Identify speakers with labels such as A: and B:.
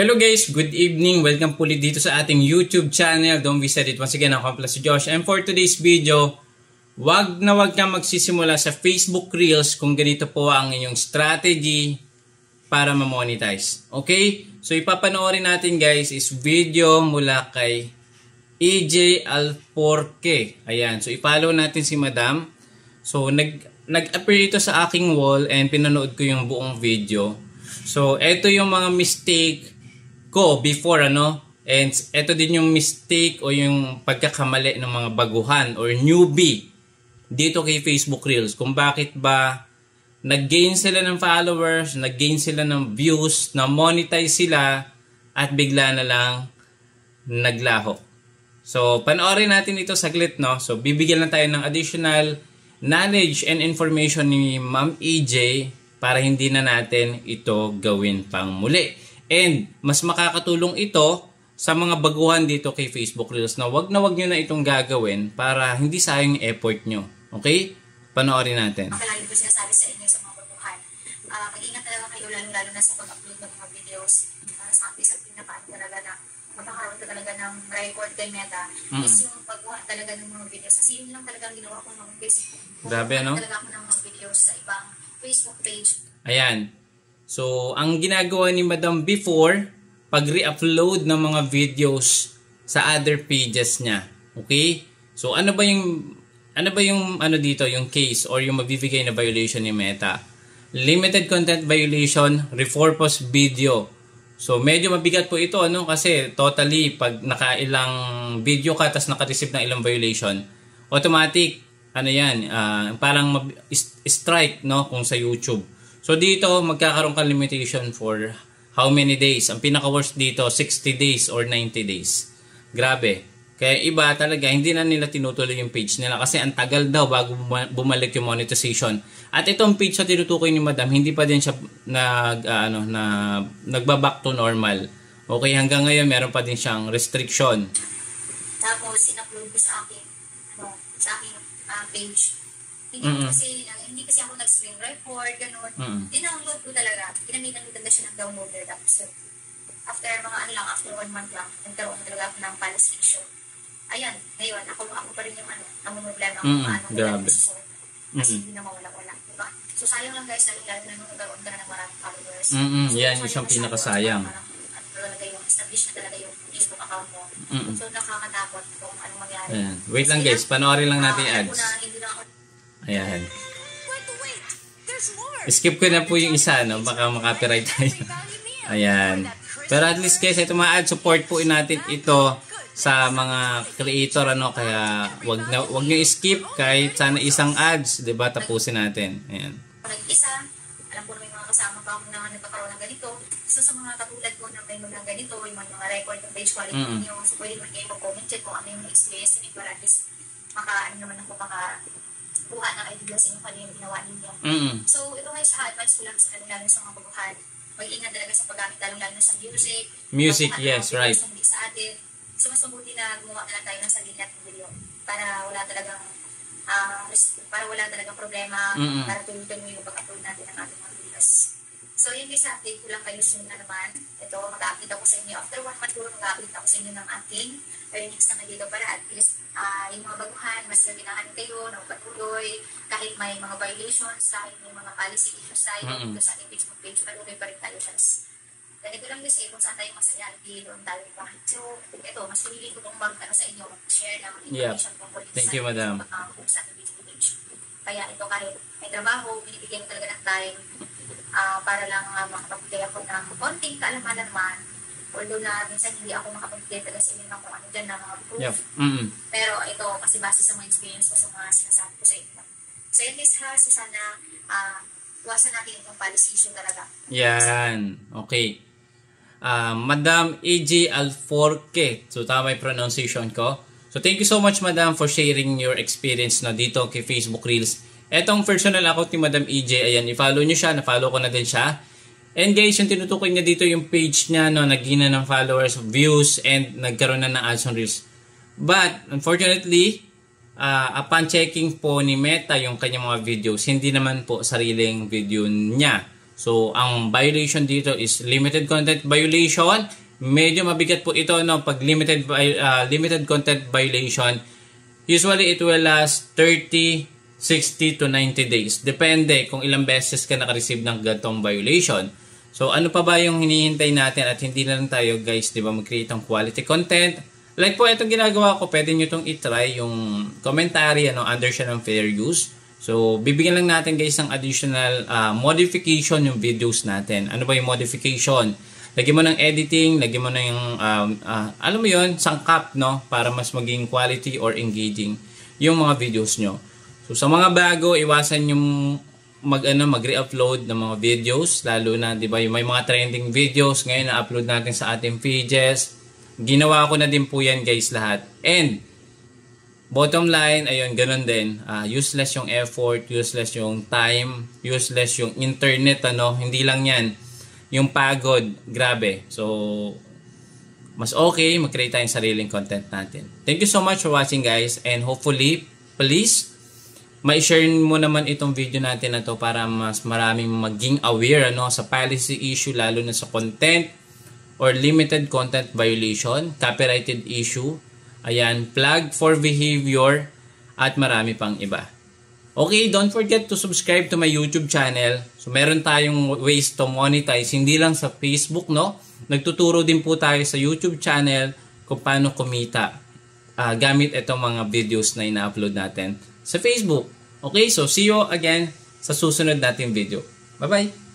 A: Hello guys, good evening. Welcome po ulit dito sa ating YouTube channel. Don't be sad it once again. Ako pala si Josh. And for today's video, wag na wag ka magsisimula sa Facebook Reels kung ganito po ang inyong strategy para ma-monetize. Okay? So ipapanoorin natin guys is video mula kay EJ Alforque. Ayan. So ipollow natin si Madam. So nag nag-appear ito sa aking wall and pinanood ko yung buong video. So ito yung mga mistake ko before ano and ito din yung mistake o yung pagkakamali ng mga baguhan or newbie dito kay Facebook Reels kung bakit ba nag-gain sila ng followers, nag-gain sila ng views, na monetize sila at bigla na lang naglaho. So, panoorin natin ito saglit, no? So, bibigyan lang tayo ng additional knowledge and information ni Ma'am EJ para hindi na natin ito gawin pang muli. And mas makakatulong ito sa mga baguhan dito kay Facebook Reels na wag na wag nyo na itong gagawin para hindi sayang yung effort nyo. Okay? Panoorin natin.
B: Palagi ko sinasabi sa inyo sa mga baguhan. Uh, mag-ingat talaga kayo lalo-lalo na sa pag-upload ng mga videos. Uh, sa ating isang pinapaan talaga na magkakaroon ka talaga ng record kay Meta mm. is yung pagkuha talaga ng mga videos. Kasi yun lang talaga ang ginawa ko ng Facebook.
A: Grabe, no?
B: talaga ako ng mga videos sa ibang Facebook page.
A: Ayan. So, ang ginagawa ni Madam before, pag re-upload ng mga videos sa other pages niya. Okay? So, ano ba yung ano ba yung ano dito, yung case or yung mabibigay na violation ni Meta? Limited content violation, repurpose video. So, medyo mabigat po ito ano kasi totally pag nakailang video ka tapos naka-receive ng ilang violation, automatic ano yan, uh, parang strike no kung sa YouTube. So dito, magkakaroon ka limitation for how many days. Ang pinaka-worst dito, 60 days or 90 days. Grabe. Kaya iba talaga, hindi na nila tinutuloy yung page nila kasi ang tagal daw bago bumalik yung monetization. At itong page sa tinutukoy ni Madam, hindi pa din siya nag, uh, ano, na, nagba-back to normal. Okay, hanggang ngayon meron pa din siyang restriction.
B: Tapos, in-upload ko sa akin, ano, sa aking uh, page. Hindi mm-hmm. kasi hindi kasi ako nag-screen record, gano'n. Mm. Dinownload ko talaga. Ginamitan ko talaga siya ng downloader. Tapos, after mga ano lang, after one month lang, nagkaroon talaga ako ng policy issue. Ayan, ngayon, ako, ako pa rin yung ano, ang problema kung mm, paano ko lang sa Kasi hindi na mawala-wala. Diba? So, sayang lang guys, lalo lalo na nung nagkaroon ka na ng maraming followers.
A: Mm-hmm. So, yan, isang pinakasayang.
B: Ano talaga yung establish na talaga yung Facebook account mo. Mm-hmm. So, nakakatakot kung ano mangyari.
A: Ayan. Wait lang guys, panoorin lang natin uh, ads. Ayan. Skip ko na po yung isa, no? Baka makapiright tayo. Ayan. Pero at least guys, ito mga ad support po natin ito sa mga creator ano kaya wag na wag niyo skip kahit sana isang ads, 'di ba? Tapusin natin. Ayan.
B: Isa, alam ko na may mga kasama pa ako na nagkakaroon ng ganito. So sa mga katulad ko na may mga ganito, yung mga, mga record ng page quality mm -hmm. niyo, so pwede mag-comment check kung ano yung experience niyo para at least maka ano naman ako maka kuha ng idea sa inyo kanina ginawa ninyo.
A: Mm-hmm.
B: So, ito guys, ha-advance ko lang sa kanila sa mga baguhan. Mag-ingat talaga sa paggamit, lalong-lalo na sa music.
A: Music, yes, right.
B: Sa atin. So, mas mabuti na gumawa na lang tayo ng sarili nating video para wala talagang uh, para wala talagang problema, mm-hmm. para tuloy-tuloy yung pag-upload natin ng ating mga. So, yun guys, update ko lang kayo soon na naman. Ito, mag-update ako sa inyo. After one month, mag-update ako sa inyo ng ating earnings na dito para at least uh, yung mga baguhan, mas naginahan kayo, no, patuloy, kahit may mga violations, kahit may mga policy issues tayo mm-hmm. dito sa ating Facebook page, patuloy pa rin tayo sa Ganito lang kasi kung saan tayo masaya, di doon tayo pa. So, ito, mas pinili ko pong mag ano, sa inyo, share ng information yep. tungkol
A: Thank you, madam.
B: Uh, kung sa ating page. Kaya ito, kahit may trabaho, binibigyan ko talaga ng time uh, para lang uh, makapagbigay ako ng konting kaalaman naman Although na minsan hindi ako makapagbigay talaga sa inyo ng kung ano dyan na mga proof.
A: Yep. Mm-hmm.
B: Pero ito, kasi base sa mga experience ko sa mga sinasabi ko sa inyo. So in this ha, so sana uh, iwasan natin itong policy issue talaga.
A: Yan. Okay. Uh, Madam A.J. Alforque. So tama yung pronunciation ko. So thank you so much Madam for sharing your experience na dito kay Facebook Reels. Etong personal account ni Madam E.J. Ayan, i-follow nyo siya. Na-follow ko na din siya. And guys, yung tinutukoy niya dito yung page niya, no, nagina ng followers, views, and nagkaroon na ng ads on Reels. But, unfortunately, uh, upon checking po ni Meta yung kanyang mga videos, hindi naman po sariling video niya. So, ang violation dito is limited content violation. Medyo mabigat po ito no pag limited uh, limited content violation. Usually it will last 30 60 to 90 days. Depende kung ilang beses ka naka-receive ng gantong violation. So, ano pa ba yung hinihintay natin at hindi na lang tayo guys, di ba, mag-create ng quality content. Like po, itong ginagawa ko, pwede nyo itong itry yung commentary ano, under siya ng fair use. So, bibigyan lang natin guys ng additional uh, modification yung videos natin. Ano ba yung modification? Lagyan mo ng editing, lagyan mo ng, um, uh, alam mo yon sangkap, no? Para mas maging quality or engaging yung mga videos nyo. So, sa mga bago, iwasan yung mag ano mag-re-upload ng mga videos lalo na 'di ba yung may mga trending videos ngayon na upload natin sa ating pages ginawa ko na din po yan guys lahat and Bottom line, ayun, ganun din. Uh, useless yung effort, useless yung time, useless yung internet, ano. Hindi lang yan. Yung pagod, grabe. So, mas okay, mag-create tayong sariling content natin. Thank you so much for watching guys. And hopefully, please, ma-share mo naman itong video natin na to para mas maraming maging aware ano, sa policy issue, lalo na sa content or limited content violation, copyrighted issue, Ayan, plug for behavior at marami pang iba. Okay, don't forget to subscribe to my YouTube channel. So, meron tayong ways to monetize, hindi lang sa Facebook, no? Nagtuturo din po tayo sa YouTube channel kung paano kumita uh, gamit itong mga videos na ina-upload natin sa Facebook. Okay, so see you again sa susunod nating video. Bye-bye!